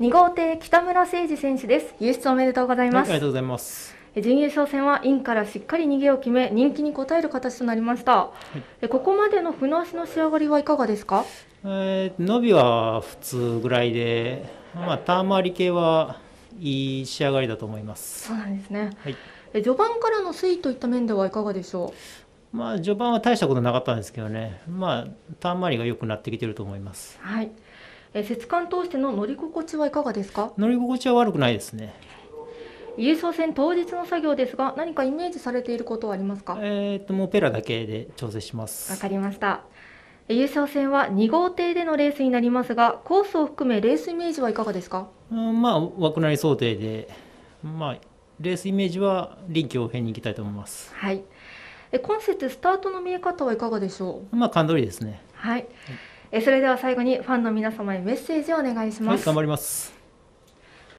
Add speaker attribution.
Speaker 1: 2号艇北村誠二選手です。優勝おめでとうござい
Speaker 2: はい、あ
Speaker 1: ます、
Speaker 2: りがとうございます。
Speaker 1: 準優勝戦はインからしっかり逃げを決め人気に応える形となりました、えここまでの船足の仕上がりはいかがですか？
Speaker 2: えー伸びは普通ぐらいで、まあ、ターン回り系はいい仕上がりだと思います。
Speaker 1: そうなんですね。
Speaker 2: はい。
Speaker 1: え序盤からの推移といった面ではいかがでしょ
Speaker 2: まあ、序盤は大したことなかったんですけどね、まあ、ターン回りが良くなってきてると思います。
Speaker 1: うはいえ節間通しての乗り心地はいかがですか？
Speaker 2: 乗り心地は悪くないですね。
Speaker 1: 優勝戦当日の作業ですが何かイメージされていることはありますか？
Speaker 2: えーっと、もうペラだけで調整しま
Speaker 1: わ
Speaker 2: す。
Speaker 1: かりましたえ優勝戦は2号艇でのレースになりますがコースを含めレースイメージはいかがですか？
Speaker 2: うん、まあ、枠なり想定で、まあ、レースイメージは臨機応変に行きたいと思います。
Speaker 1: はいえ今節スタートの見え方はいかがでしょう？
Speaker 2: まあ、感動りですね。
Speaker 1: はい、えそれでは最後にファンの皆様へメッセージをお願いし
Speaker 2: はい、
Speaker 1: ます、
Speaker 2: 頑張ります。